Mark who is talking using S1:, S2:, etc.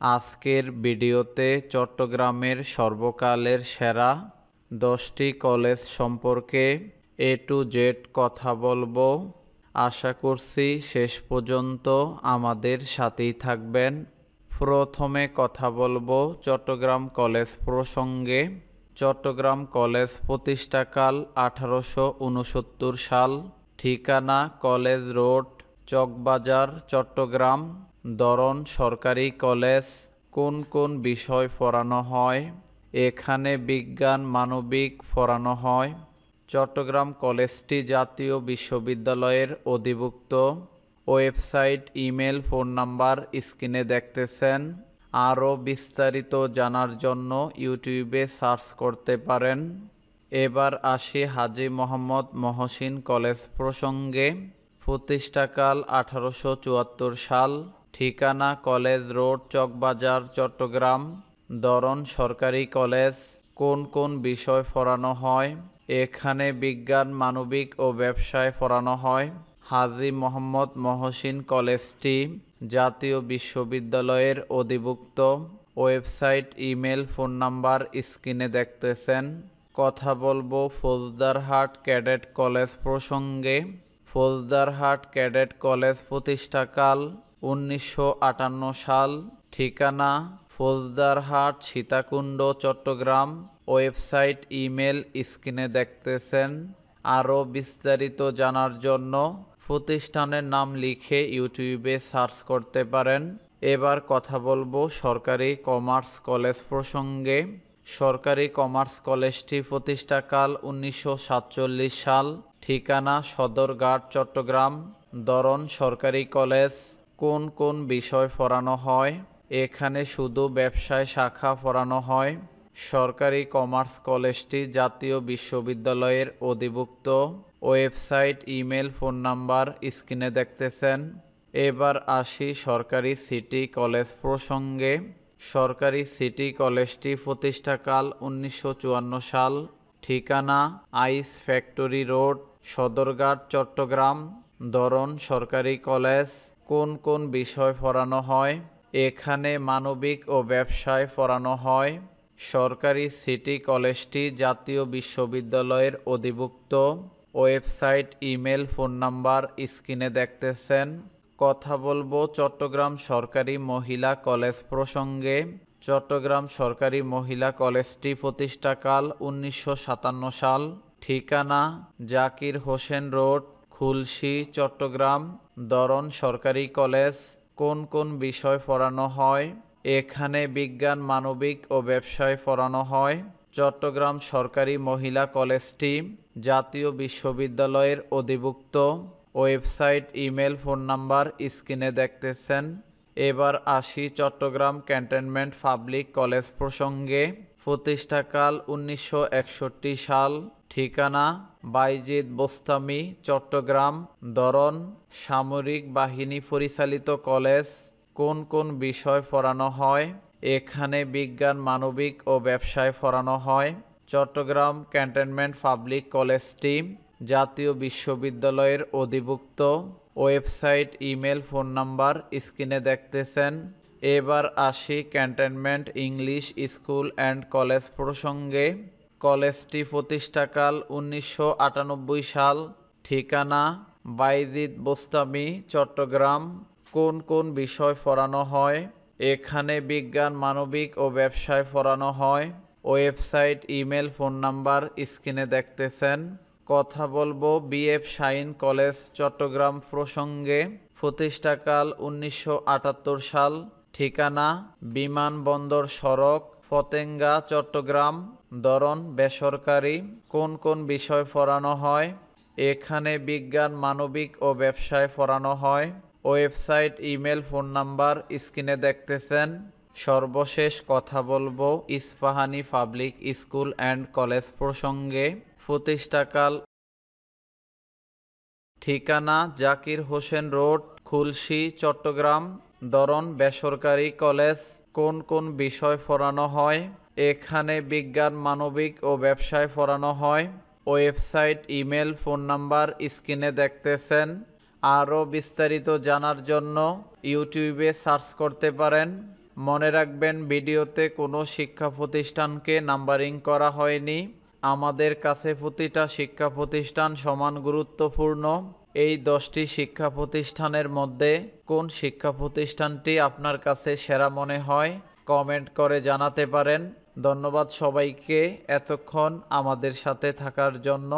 S1: আজকের ভিডিওতে চট্টগ্রামের সর্বকালের সেরা দশটি কলেজ সম্পর্কে এ টু জেড কথা বলব। আশা করছি শেষ পর্যন্ত আমাদের সাথেই থাকবেন। প্রথমে কথা বলব চট্টগ্রাম কলেজ প্রসঙ্গে। চট্টগ্রাম কলেজ প্রতিষ্ঠাকাল আঠারোশো উনসত্তর সাল। ঠিকানা কলেজ রোড, চকবাজার, চট্টগ্রাম। দরন সরকারি কলেজ কোন কোন বিষয় পড়ানো হয়? এখানে বিজ্ঞান, মানবিক পড়ানো হয়। চট্টগ্রাম কলেজটি জাতীয় বিশ্ববিদ্যালয়ের অধিভুক্ত। ওয়েবসাইট, ইমেল, ফোন নাম্বার স্ক্রিনে দেখতেছেন। আরও বিস্তারিত জানার জন্য ইউটিউবে সার্চ করতে পারেন। এবার আসি হাজি মোহাম্মদ মহসিন কলেজ প্রসঙ্গে। প্রতিষ্ঠাকাল আঠারোশো চুয়াত্তর সাল ঠিকানা কলেজ রোড, চকবাজার, চট্টগ্রাম। দরন সরকারি কলেজ, কোন কোন বিষয় পড়ানো হয়? এখানে বিজ্ঞান, মানবিক ও ব্যবসায় পড়ানো হয়। হাজি মোহাম্মদ মহসিন কলেজটি জাতীয় বিশ্ববিদ্যালয়ের অধিভুক্ত। ওয়েবসাইট, ইমেল, ফোন নাম্বার স্ক্রিনে দেখতেছেন। কথা বলব ফৌজদারহাট ক্যাডেট কলেজ প্রসঙ্গে। ফৌজদারহাট ক্যাডেট কলেজ প্রতিষ্ঠাকাল উনিশশো আটান্ন সাল ঠিকানা ফৌজদারহাট, সীতাকুণ্ড, চট্টগ্রাম। ওয়েবসাইট, ইমেল, স্ক্রিনে দেখতেছেন। আরও বিস্তারিত জানার জন্য প্রতিষ্ঠানের নাম লিখে ইউটিউবে সার্চ করতে পারেন। এবার কথা বলব সরকারি কমার্স কলেজ প্রসঙ্গে। সরকারি কমার্স কলেজটি প্রতিষ্ঠাকাল উনিশশো সাতচল্লিশ সাল। ঠিকানা সদরঘাট, চট্টগ্রাম। দরন সরকারি কলেজ কোন কোন বিষয় পড়ানো হয়? এখানে শুধু ব্যবসায় শাখা পড়ানো হয়। সরকারি কমার্স কলেজটি জাতীয় বিশ্ববিদ্যালয়ের অধিভুক্ত। ওয়েবসাইট, ইমেল, ফোন নাম্বার স্ক্রিনে দেখতেছেন। এবার আসি সরকারি সিটি কলেজ প্রসঙ্গে। সরকারি সিটি কলেজটি প্রতিষ্ঠাকাল উনিশশো চুয়ান্ন সাল। ঠিকানা, ice factory road, Sadarghat, Chittagong. দরন সরকারি কলেজ। কোন কোন বিষয় পড়ানো হয়? এখানে মানবিক ও ব্যবসায় পড়ানো হয়। সরকারি সিটি কলেজটি জাতীয় বিশ্ববিদ্যালয়ের অধিভুক্ত। ওয়েবসাইট, ইমেল, ফোন নাম্বার, স্ক্রিনে দেখতেছেন। কথা বলব চট্টগ্রাম সরকারি মহিলা কলেজ প্রসঙ্গে। চট্টগ্রাম সরকারি মহিলা কলেজটি প্রতিষ্ঠাকাল উনিশশো সাতান্ন সাল। ঠিকানা, জাকির হোসেন রোড খুলশি চট্টগ্রাম, দরন সরকারি কলেজ, কোন কোন বিষয় পড়ানো হয়? এখানে বিজ্ঞান, মানবিক ও ব্যবসায় পড়ানো হয়। চট্টগ্রাম সরকারি মহিলা কলেজটি জাতীয় বিশ্ববিদ্যালয়ের অধিভুক্ত। ওয়েবসাইট, ইমেল, ফোন নাম্বার স্ক্রিনে দেখতেছেন। এবার আসি চট্টগ্রাম ক্যান্টনমেন্ট পাবলিক কলেজ প্রসঙ্গে। প্রতিষ্ঠাকাল উনিশশো একষট্টি সাল। ঠিকানা বাইজিদ বোস্তামি, চট্টগ্রাম, দরন, সামরিক বাহিনী পরিচালিত কলেজ, কোন কোন বিষয় পড়ানো হয়, এখানে বিজ্ঞান, মানবিক ও ব্যবসায় পড়ানো হয়, চট্টগ্রাম ক্যান্টনমেন্ট পাবলিক কলেজটি জাতীয় বিশ্ববিদ্যালয়ের অধিভুক্ত, ওয়েবসাইট, ইমেল, ফোন নাম্বার, স্ক্রিনে দেখতেছেন। এবার আসি cantonment English school and college প্রসঙ্গে। কলেজটি প্রতিষ্ঠাকাল উনিশশো আটানব্বই সাল। ঠিকানা বাইজিদ বোস্তামি, চট্টগ্রাম। কোন কোন বিষয় পড়ানো হয়? এখানে বিজ্ঞান, মানবিক ও ব্যবসায় পড়ানো হয়। ওয়েবসাইট, ইমেল, ফোন নাম্বার স্ক্রিনে দেখতেছেন। কথা বলব বিএফ শাইন কলেজ, চট্টগ্রাম প্রসঙ্গে। প্রতিষ্ঠাকাল উনিশশো আটাত্তর সাল। ঠিকানা বিমানবন্দর সড়ক ফতেঙ্গা, চট্টগ্রাম, দরন, বেসরকারি, কোন কোন বিষয় পড়ানো হয়? এখানে বিজ্ঞান, মানবিক ও ব্যবসায় পড়ানো হয়। ওয়েবসাইট, ইমেল, ফোন নাম্বার, স্ক্রিনে দেখতেছেন। সর্বশেষ কথা বলব Ispahani public school and college প্রসঙ্গে। প্রতিষ্ঠাকাল ঠিকানা জাকির হোসেন রোড, খুলশি, চট্টগ্রাম, দরন, বেসরকারি কলেজ। কোন কোন বিষয় পড়ানো হয়? এখানে বিজ্ঞান, মানবিক ও ব্যবসায় পড়ানো হয়। ওয়েবসাইট, ইমেল, ফোন নাম্বার স্ক্রিনে দেখতেছেন। আরও বিস্তারিত জানার জন্য ইউটিউবে সার্চ করতে পারেন। মনে রাখবেন, ভিডিওতে কোনো শিক্ষা প্রতিষ্ঠানকে নাম্বারিং করা হয়নি। আমাদের কাছে প্রতিটা শিক্ষা প্রতিষ্ঠান সমান গুরুত্বপূর্ণ। এই দশটি শিক্ষা প্রতিষ্ঠানের মধ্যে কোন শিক্ষা প্রতিষ্ঠানটি আপনার কাছে সেরা মনে হয়, কমেন্ট করে জানাতে পারেন। ধন্যবাদ সবাইকে এতক্ষণ আমাদের সাথে থাকার জন্য।